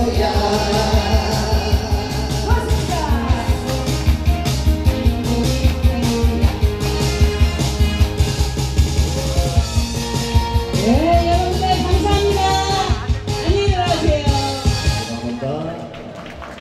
Hallelujah.